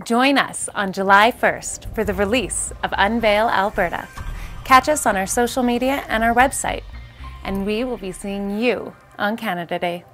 Join us on July 1st for the release of Unveil Alberta. Catch us on our social media and our website, and we will be seeing you on Canada Day.